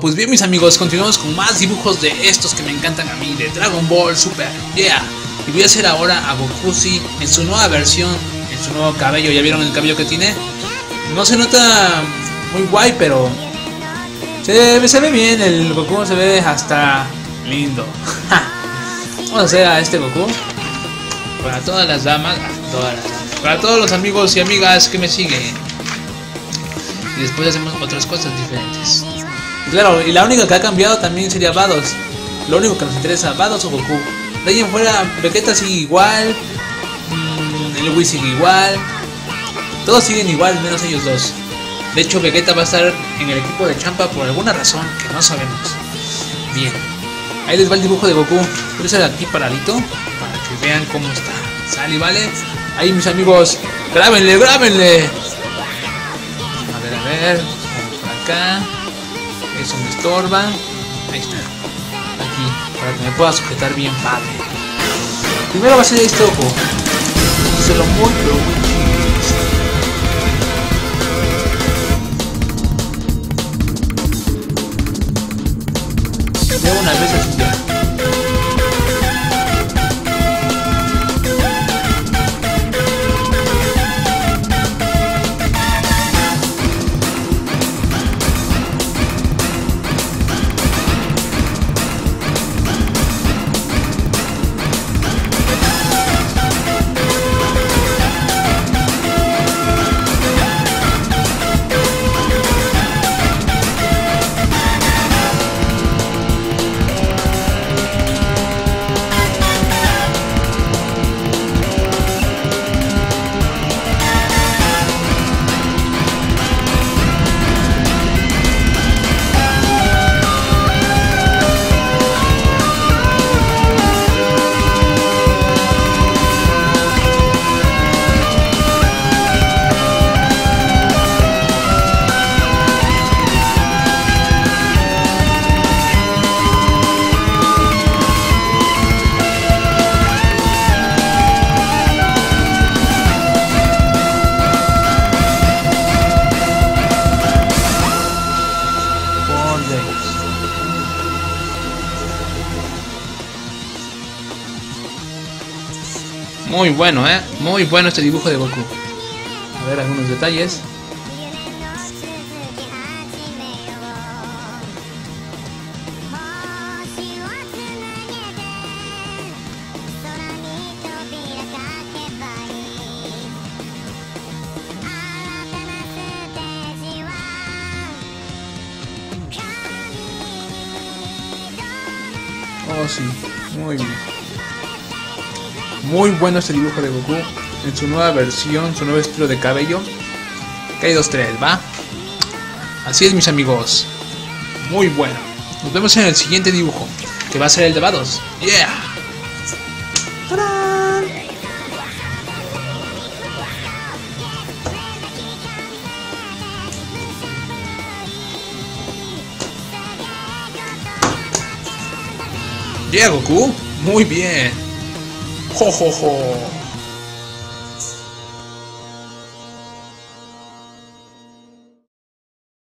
pues bien mis amigos, continuamos con más dibujos de estos que me encantan a mí, de Dragon Ball Super, yeah. Y voy a hacer ahora a Goku sí, en su nueva versión, en su nuevo cabello, ¿ya vieron el cabello que tiene? No se nota muy guay, pero se, se ve bien, el Goku se ve hasta lindo. Vamos a hacer a este Goku para todas las damas, todas las damas, para todos los amigos y amigas que me siguen. Y después hacemos otras cosas diferentes. Claro, y la única que ha cambiado también sería Vados. Lo único que nos interesa, Vados o Goku. De ahí en fuera, Vegeta sigue igual. mmm, el Wii sigue igual. Todos siguen igual, menos ellos dos. De hecho, Vegeta va a estar en el equipo de Champa por alguna razón que no sabemos. Bien. Ahí les va el dibujo de Goku. Voy a aquí paradito para que vean cómo está. Sale, ¿vale? Ahí mis amigos, grábenle, grábenle. A ver, a ver. Vamos por acá. Eso me estorba. Ahí está. Aquí, para que me pueda sujetar bien padre. Primero va a ser este ojo. Hacerlo muy, pero muy una vez así Muy bueno, ¿eh? Muy bueno este dibujo de Goku. A ver algunos detalles. Oh, sí. Muy bien. Muy bueno este dibujo de Goku. En su nueva versión, su nuevo estilo de cabello. K2-3, ¿va? Así es, mis amigos. Muy bueno. Nos vemos en el siguiente dibujo. Que va a ser el de Vados. ¡Yeah! ¡Tarán! ¡Yeah, Goku! Muy bien. 谢谢谢